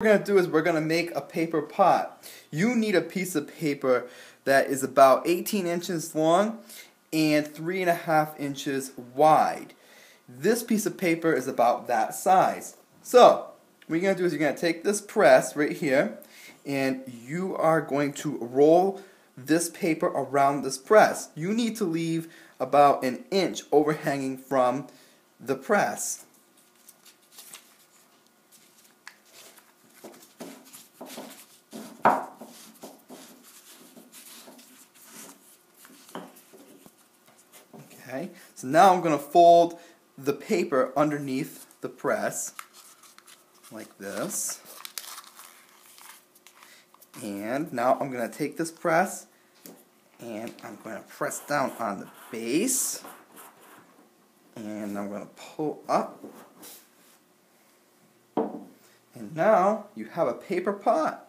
we're going to do is we're going to make a paper pot. You need a piece of paper that is about 18 inches long and 3.5 inches wide. This piece of paper is about that size. So, what you're going to do is you're going to take this press right here and you are going to roll this paper around this press. You need to leave about an inch overhanging from the press. Okay, so now I'm going to fold the paper underneath the press like this. And now I'm going to take this press and I'm going to press down on the base and I'm going to pull up and now you have a paper pot.